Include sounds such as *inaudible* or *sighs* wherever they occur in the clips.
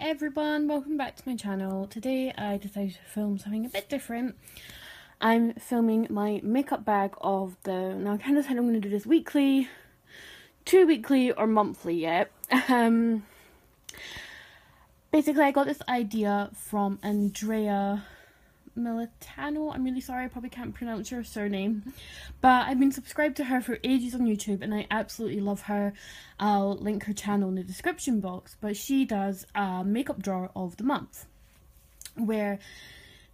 everyone, welcome back to my channel. Today I decided to film something a bit different. I'm filming my makeup bag of the, now I kind of said I'm going to do this weekly, two weekly or monthly yet. Um, basically I got this idea from Andrea Militano. I'm really sorry, I probably can't pronounce her surname. But I've been subscribed to her for ages on YouTube and I absolutely love her. I'll link her channel in the description box. But she does a makeup drawer of the month where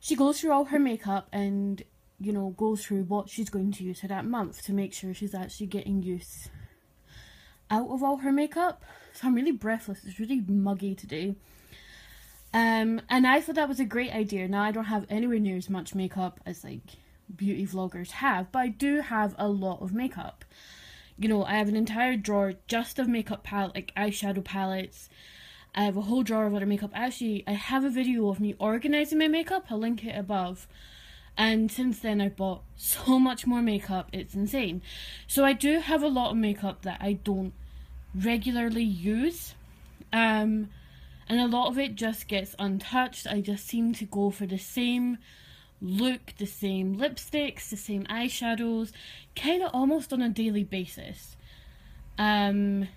she goes through all her makeup and, you know, goes through what she's going to use for that month to make sure she's actually getting use out of all her makeup. So I'm really breathless. It's really muggy today. Um, and I thought that was a great idea. Now I don't have anywhere near as much makeup as like beauty vloggers have, but I do have a lot of makeup. You know, I have an entire drawer just of makeup palette, like eyeshadow palettes. I have a whole drawer of other makeup. Actually, I have a video of me organizing my makeup. I'll link it above. And since then, I've bought so *laughs* much more makeup. It's insane. So I do have a lot of makeup that I don't regularly use. Um, and a lot of it just gets untouched. I just seem to go for the same look, the same lipsticks, the same eyeshadows, kind of almost on a daily basis. Um,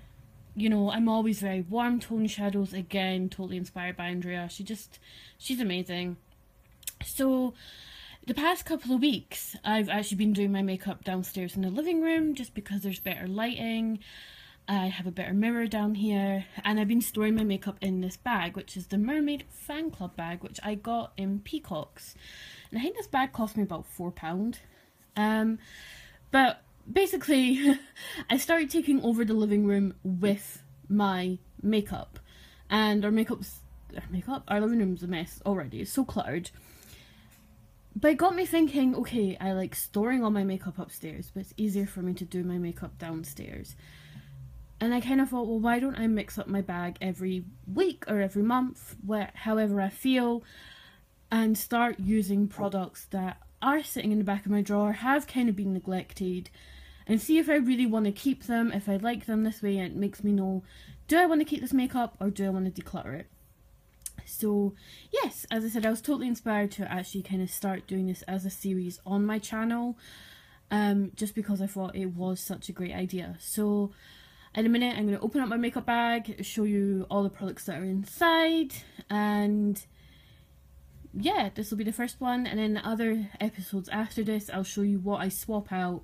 you know, I'm always very warm tone shadows. Again, totally inspired by Andrea. She just, she's amazing. So, the past couple of weeks, I've actually been doing my makeup downstairs in the living room just because there's better lighting. I have a better mirror down here and I've been storing my makeup in this bag which is the Mermaid Fan Club bag which I got in Peacocks. And I think this bag cost me about £4 um, but basically *laughs* I started taking over the living room with my makeup. And our makeup's our makeup our living room's a mess already. It's so cluttered. But it got me thinking okay I like storing all my makeup upstairs but it's easier for me to do my makeup downstairs and I kind of thought, well, why don't I mix up my bag every week or every month, where, however I feel, and start using products that are sitting in the back of my drawer, have kind of been neglected, and see if I really want to keep them, if I like them this way, it makes me know, do I want to keep this makeup or do I want to declutter it? So, yes, as I said, I was totally inspired to actually kind of start doing this as a series on my channel, um, just because I thought it was such a great idea. So, in a minute I'm going to open up my makeup bag, show you all the products that are inside and yeah, this will be the first one and then the other episodes after this I'll show you what I swap out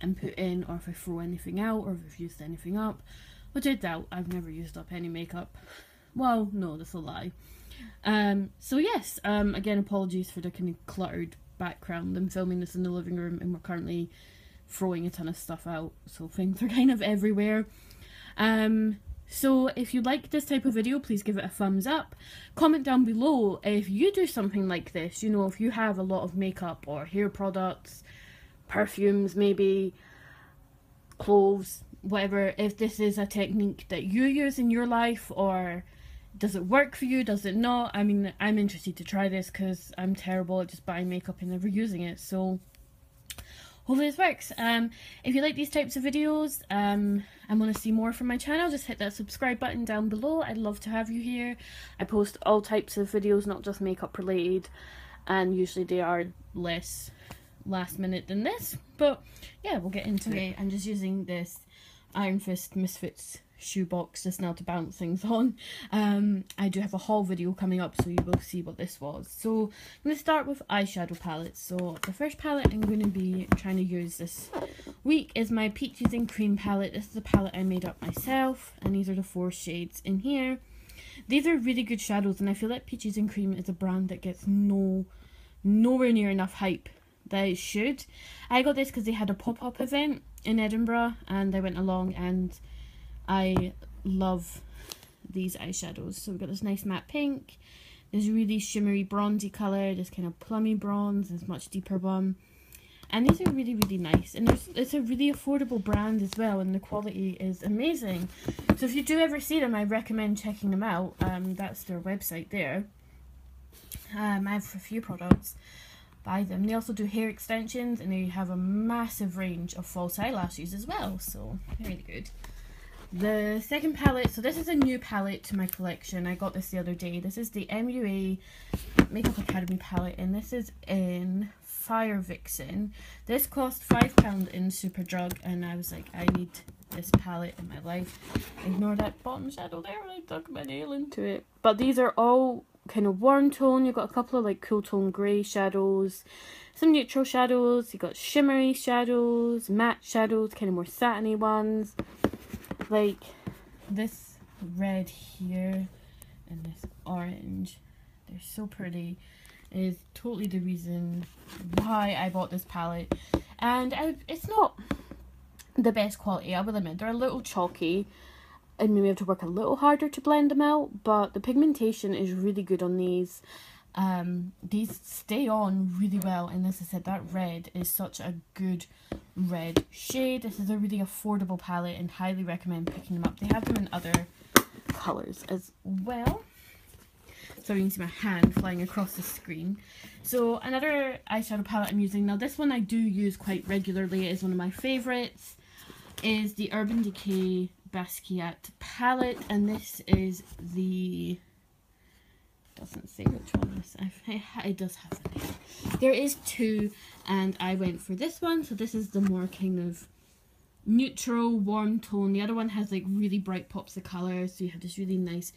and put in or if I throw anything out or if I've used anything up, which I doubt, I've never used up any makeup. Well, no, that's a lie. Um, so yes, um, again apologies for the kind of cluttered background. I'm filming this in the living room and we're currently throwing a ton of stuff out, so things are *laughs* kind of everywhere. Um, so if you like this type of video, please give it a thumbs up. Comment down below if you do something like this, you know, if you have a lot of makeup or hair products, perfumes maybe, clothes, whatever, if this is a technique that you use in your life or does it work for you, does it not? I mean, I'm interested to try this because I'm terrible at just buying makeup and never using it, so hopefully this works. Um, if you like these types of videos um, and want to see more from my channel, just hit that subscribe button down below. I'd love to have you here. I post all types of videos, not just makeup related, and usually they are less last minute than this. But yeah, we'll get into okay, it. I'm just using this Iron Fist Misfits shoebox just now to bounce things *laughs* on. Um, I do have a haul video coming up so you will see what this was. So I'm going to start with eyeshadow palettes. So the first palette I'm going to be trying to use this week is my Peaches and Cream palette. This is a palette I made up myself and these are the four shades in here. These are really good shadows and I feel like Peaches and Cream is a brand that gets no nowhere near enough hype that it should. I got this because they had a pop-up event in Edinburgh and I went along and I love these eyeshadows. So we've got this nice matte pink, this really shimmery bronzy colour, this kind of plummy bronze, this much deeper one. And these are really, really nice. And it's a really affordable brand as well, and the quality is amazing. So if you do ever see them, I recommend checking them out. Um, that's their website there. Um, I have a few products. Buy them. They also do hair extensions, and they have a massive range of false eyelashes as well. So, really good The second palette, so this is a new palette to my collection. I got this the other day. This is the MUA Makeup Academy palette and this is in Fire Vixen. This cost £5 in Superdrug and I was like, I need this palette in my life. Ignore that bottom shadow there I dug my nail into it. But these are all kind of warm tone. You've got a couple of like cool tone grey shadows, some neutral shadows. You've got shimmery shadows, matte shadows, kind of more satiny ones like this red here and this orange they're so pretty. Is totally the reason why I bought this palette. And I, it's not the best quality I will admit. They're a little chalky and maybe have to work a little harder to blend them out but the pigmentation is really good on these um, these stay on really well. And as I said that red is such a good red shade. This is a really affordable palette and highly recommend picking them up. They have them in other colors as well. So you can see my hand flying across the screen. So another eyeshadow palette I'm using. Now this one I do use quite regularly. It is one of my favorites. Is the Urban Decay Basquiat palette. And this is the doesn't say which one this it does have a name. There is two and I went for this one. So this is the more kind of neutral warm tone. The other one has like really bright pops of colour. So you have this really nice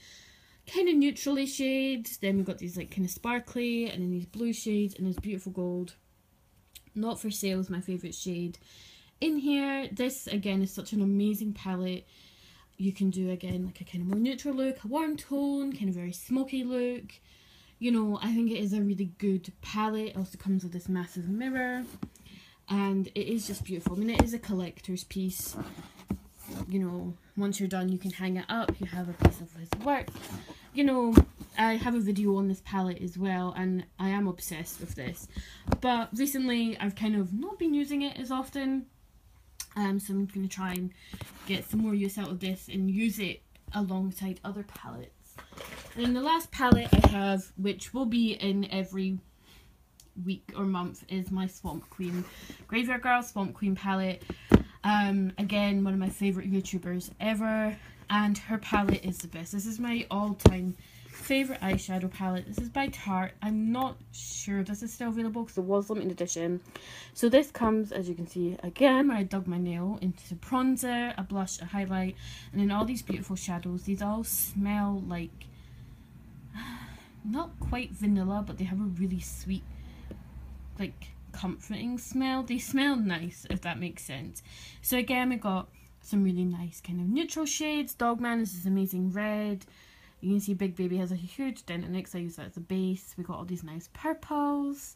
kind of neutrally shades. Then we've got these like kind of sparkly and then these blue shades and this beautiful gold. Not for sale is my favourite shade. In here, this again is such an amazing palette you can do again like a kind of more neutral look, a warm tone, kind of very smoky look. You know, I think it is a really good palette. It also comes with this massive mirror. And it is just beautiful. I mean, it is a collector's piece. You know, once you're done, you can hang it up. You have a piece of his work. You know, I have a video on this palette as well, and I am obsessed with this. But recently, I've kind of not been using it as often um, so I'm going to try and get some more use out of this and use it alongside other palettes. And then the last palette I have, which will be in every week or month, is my Swamp Queen Graveyard Girl Swamp Queen palette. Um, again, one of my favourite YouTubers ever, and her palette is the best. This is my all-time favourite eyeshadow palette. This is by Tarte. I'm not sure this is still available because it was limited edition. So this comes, as you can see, again, where I dug my nail into the bronzer, a blush, a highlight, and then all these beautiful shadows. These all smell like, *sighs* not quite vanilla, but they have a really sweet, like, comforting smell. They smell nice, if that makes sense. So again, we got some really nice kind of neutral shades. Dogman is this amazing red. You can see Big Baby has a huge dent in it because I use that as a base. We got all these nice purples.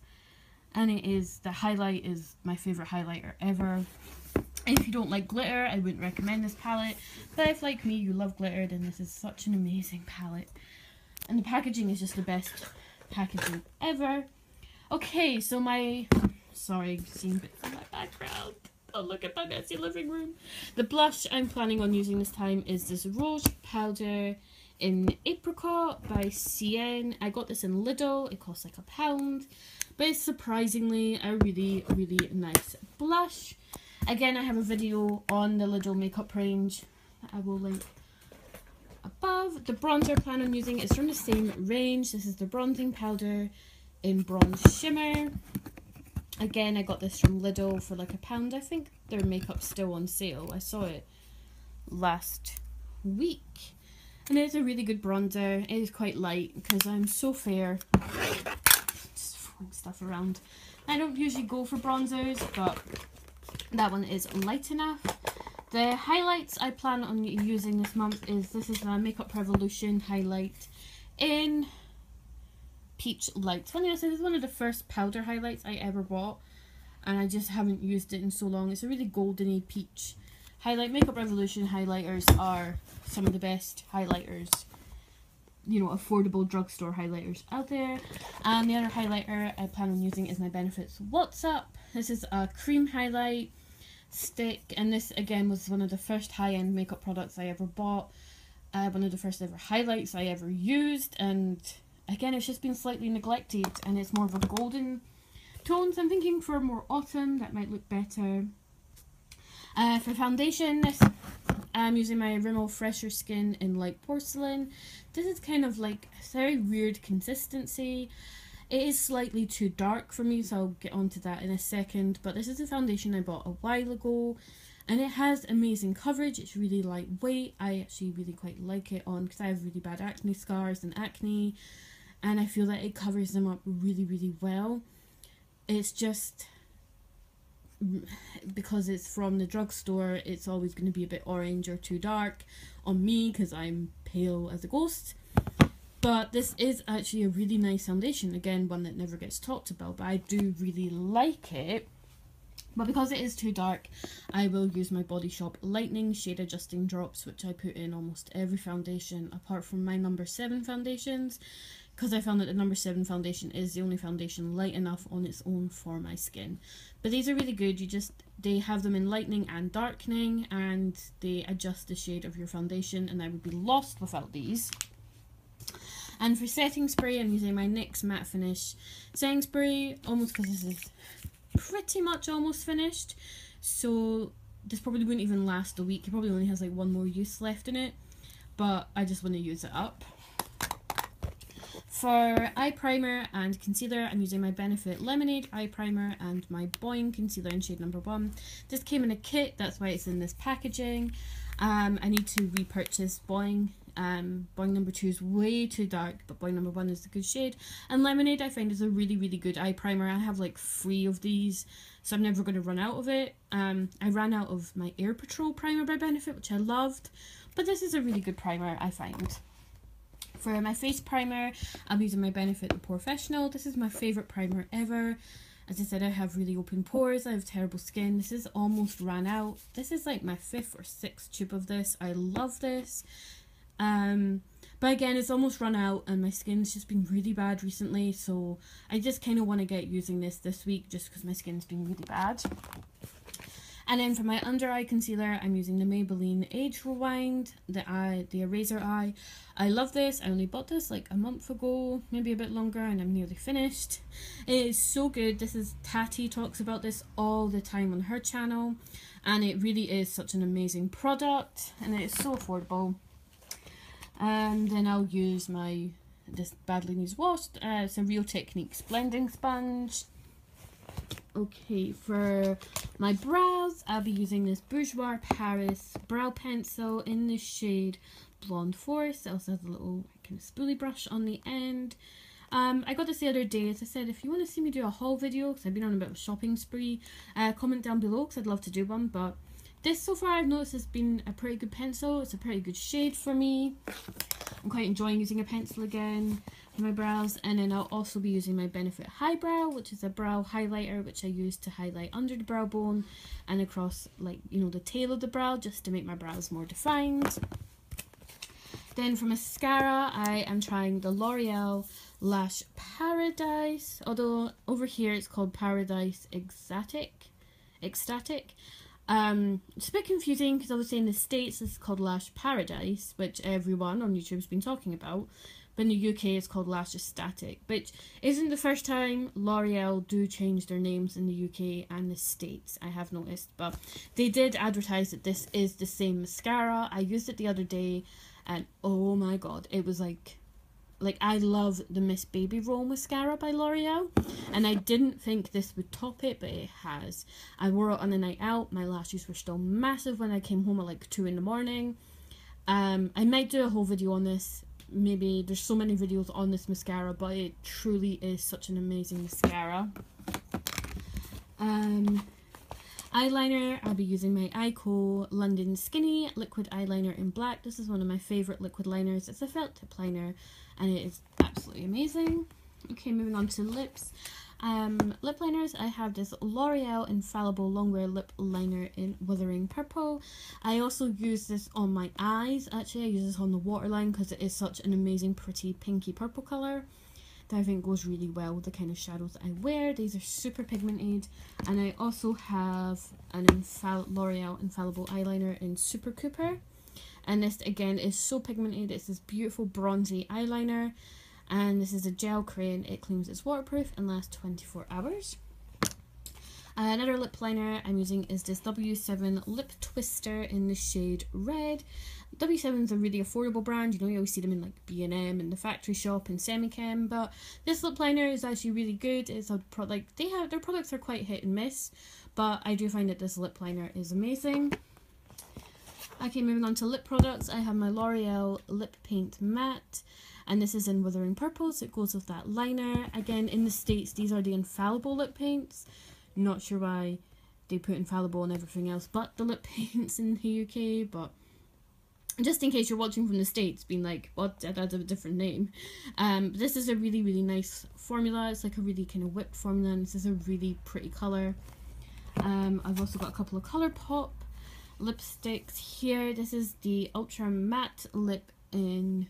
And it is, the highlight is my favourite highlighter ever. If you don't like glitter, I wouldn't recommend this palette. But if, like me, you love glitter, then this is such an amazing palette. And the packaging is just the best packaging ever. Okay, so my... Sorry, seeing bits in my background. Oh, look at my messy living room. The blush I'm planning on using this time is this Rouge Powder in Apricot by Cien. I got this in Lidl. It costs like a pound. But it's surprisingly a really, really nice blush. Again, I have a video on the Lidl makeup range that I will link above. The bronzer I plan on using is from the same range. This is the bronzing powder in Bronze Shimmer. Again, I got this from Lidl for like a pound. I think their makeup's still on sale. I saw it last week. And it's a really good bronzer. It is quite light because I'm so fair. Just throwing stuff around. I don't usually go for bronzers, but that one is light enough. The highlights I plan on using this month is, this is my Makeup Revolution highlight in Peach Lights. Funny enough, this is one of the first powder highlights I ever bought. And I just haven't used it in so long. It's a really goldeny peach highlight. Makeup Revolution highlighters are some of the best highlighters, you know, affordable drugstore highlighters out there. And the other highlighter I plan on using is my Benefits Watt's Up. This is a cream highlight stick, and this again was one of the first high-end makeup products I ever bought. Uh, one of the first ever highlights I ever used, and again, it's just been slightly neglected, and it's more of a golden tone, so I'm thinking for more autumn, that might look better. Uh, for foundation, this I'm using my Rimmel Fresher Skin in Light Porcelain. This is kind of like a very weird consistency. It is slightly too dark for me, so I'll get onto that in a second. But this is a foundation I bought a while ago, and it has amazing coverage. It's really lightweight. I actually really quite like it on because I have really bad acne scars and acne, and I feel that it covers them up really, really well. It's just because it's from the drugstore, it's always going to be a bit orange or too dark on me because I'm pale as a ghost. But this is actually a really nice foundation. Again, one that never gets talked about, but I do really like it. But because it is too dark, I will use my Body Shop Lightning Shade Adjusting Drops, which I put in almost every foundation apart from my number 7 foundations because I found that the number 7 foundation is the only foundation light enough on its own for my skin. But these are really good, you just, they have them in lightening and darkening and they adjust the shade of your foundation and I would be lost without these. And for setting spray, I'm using my NYX Matte Finish setting spray, almost because this is pretty much almost finished. So this probably wouldn't even last a week. It probably only has like one more use left in it. But I just want to use it up. For eye primer and concealer, I'm using my Benefit Lemonade eye primer and my Boing concealer in shade number one. This came in a kit, that's why it's in this packaging. Um, I need to repurchase Boing um, Boing number two is way too dark, but Boing number one is a good shade. And Lemonade I find is a really, really good eye primer. I have like three of these, so I'm never going to run out of it. Um, I ran out of my Air Patrol primer by Benefit, which I loved, but this is a really good primer, I find. For my face primer, I'm using my Benefit the POREfessional. This is my favourite primer ever. As I said, I have really open pores, I have terrible skin. This is almost ran out. This is like my fifth or sixth tube of this. I love this. Um, but again, it's almost run out and my skin's just been really bad recently. So I just kind of want to get using this this week just because my skin's been really bad. And then for my under eye concealer, I'm using the Maybelline Age Rewind, the eye, the eraser eye. I love this. I only bought this like a month ago, maybe a bit longer, and I'm nearly finished. It is so good. This is Tati talks about this all the time on her channel, and it really is such an amazing product, and it is so affordable and then I'll use my this badly needs washed uh, it's a real techniques blending sponge okay for my brows I'll be using this Bourjois Paris brow pencil in the shade Blonde Forest it also has a little kind of spoolie brush on the end um, I got this the other day, as I said, if you want to see me do a haul video, because I've been on a bit of a shopping spree, uh, comment down below, because I'd love to do one, but this so far I've noticed has been a pretty good pencil. It's a pretty good shade for me. I'm quite enjoying using a pencil again my brows. And then I'll also be using my Benefit High Brow which is a brow highlighter, which I use to highlight under the brow bone and across like, you know, the tail of the brow just to make my brows more defined. Then for mascara, I am trying the L'Oreal Lash Paradise. Although over here it's called Paradise Exotic, Ecstatic. Um, it's a bit confusing because obviously in the States it's called Lash Paradise, which everyone on YouTube has been talking about. But in the UK it's called Lash Ecstatic, which isn't the first time L'Oreal do change their names in the UK and the States, I have noticed. But they did advertise that this is the same mascara. I used it the other day and oh my god, it was like like I love the Miss Baby Roll mascara by L'Oreal and I didn't think this would top it but it has. I wore it on the night out. My lashes were still massive when I came home at like 2 in the morning. Um, I might do a whole video on this. Maybe there's so many videos on this mascara but it truly is such an amazing mascara. Um, eyeliner, I'll be using my Eyeko London Skinny liquid eyeliner in black. This is one of my favourite liquid liners. It's a felt tip liner and it is absolutely amazing. Okay, moving on to lips. Um, lip liners, I have this L'Oreal Infallible Longwear Lip Liner in Wuthering Purple. I also use this on my eyes, actually. I use this on the waterline because it is such an amazing pretty pinky purple colour that I think goes really well with the kind of shadows I wear. These are super pigmented. And I also have an Infall L'Oreal Infallible Eyeliner in Super Cooper. And this again is so pigmented. It's this beautiful bronzy eyeliner and this is a gel crayon it claims it's waterproof and lasts 24 hours Uh, another lip liner I'm using is this W7 Lip Twister in the shade Red. W7 is a really affordable brand, you know, you always see them in like B&M and the factory shop and Semichem, but this lip liner is actually really good. It's a product, they have, their products are quite hit and miss, but I do find that this lip liner is amazing. Okay, moving on to lip products, I have my L'Oreal Lip Paint Matte and this is in Wuthering Purple, so it goes with that liner. Again, in the States, these are the infallible lip paints. Not sure why they put infallible and everything else but the lip *laughs* paints in the UK, but just in case you're watching from the States, being like, what, that has a different name. Um, this is a really, really nice formula. It's like a really kind of whipped formula, and this is a really pretty colour. Um, I've also got a couple of Colourpop lipsticks here. This is the Ultra Matte Lip in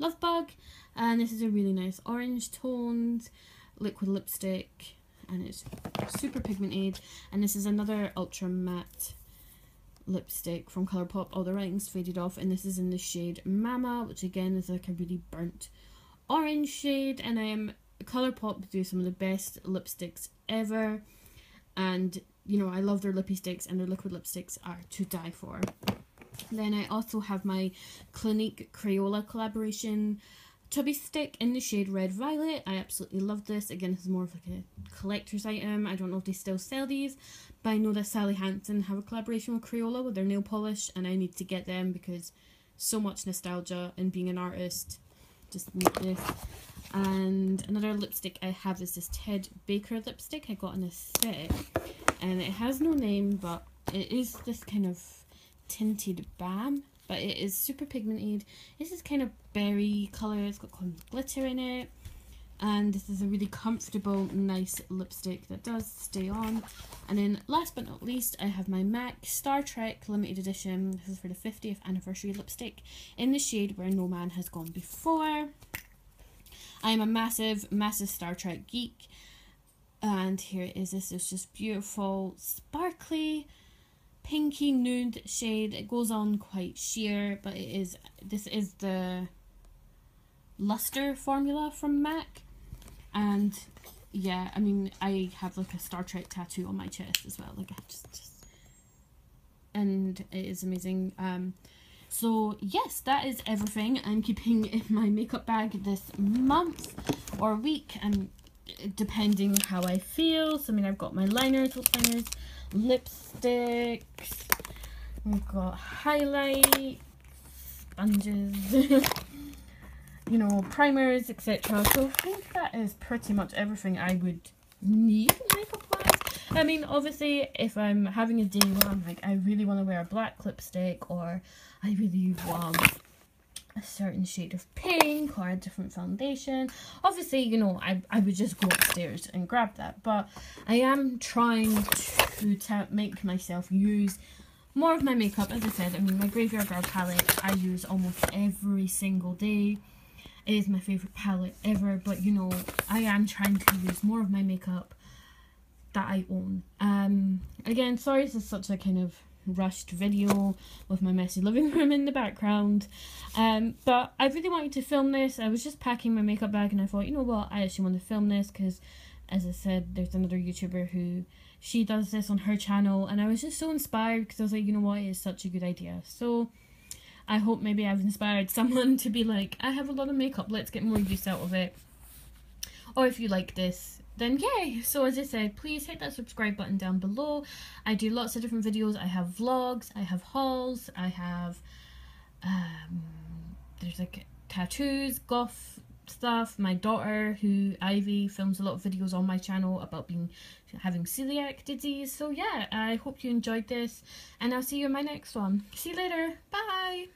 Love Bug, and this is a really nice orange toned liquid lipstick and it's super pigmented and this is another ultra matte lipstick from Colourpop. All the writing's faded off and this is in the shade Mama which again is like a really burnt orange shade and um, Colourpop do some of the best lipsticks ever and you know I love their Lippie Stix and their liquid lipsticks are to die for. Then I also have my Clinique Crayola collaboration Chubby Stick in the shade Red Violet. I absolutely love this. Again, is more of like a collector's item. I don't know if they still sell these, but I know that Sally Hansen have a collaboration with Crayola with their nail polish, and I need to get them because so much nostalgia and being an artist. Just need this. And another lipstick I have is this Ted Baker lipstick I got in a set, and it has no name, but it is this kind of tinted balm but it is super pigmented. This is kind of berry colour, it's got glitter in it. And this is a really comfortable, nice lipstick that does stay on. And then last but not least, I have my MAC Star Trek limited edition. This is for the 50th anniversary lipstick in the shade where no man has gone before. I am a massive, massive Star Trek geek. And here it is. This is just beautiful, sparkly, pinky nude shade. It goes on quite sheer, but it is this is the luster formula from MAC. And yeah, I mean I have like a Star Trek tattoo on my chest as well. Like I just, just and it is amazing. Um so yes, that is everything I'm keeping in my makeup bag this month or week and depending how I feel. So I mean I've got my liners, lip liners, lipsticks. We've got highlight, sponges, *laughs* you know, primers, etc. So I think that is pretty much everything I would need makeup wise. I mean, obviously, if I'm having a day where I'm like, I really want to wear a black lipstick or I really want a certain shade of pink or a different foundation. Obviously, you know, I, I would just go upstairs and grab that. But I am trying to, make myself use more of my makeup. As I said, I mean, my Graveyard Girl palette I use almost every single day. It is my favourite palette ever. But, you know, I am trying to use more of my makeup that I own. Um, again, sorry this is such a kind of rushed video with my messy living *laughs* room in the background. Um, but I really wanted to film this. I was just packing my makeup bag and I thought, you know what, I actually want to film this because, as I said, there's another YouTuber who she does this on her channel and I was just so inspired because I was like, you know what, it is such a good idea. So I hope maybe I've inspired *laughs* someone to be like, I have a lot of makeup, let's get more use out of it. Or if you like this, then yay! So as I said, please hit that subscribe button down below. I do lots of different videos. I have vlogs, I have hauls, I have, um, there's like tattoos, goth stuff. My daughter, who Ivy, films a lot of videos on my channel about being having celiac disease. So yeah, I hope you enjoyed this and I'll see you in my next one. See you later. Bye!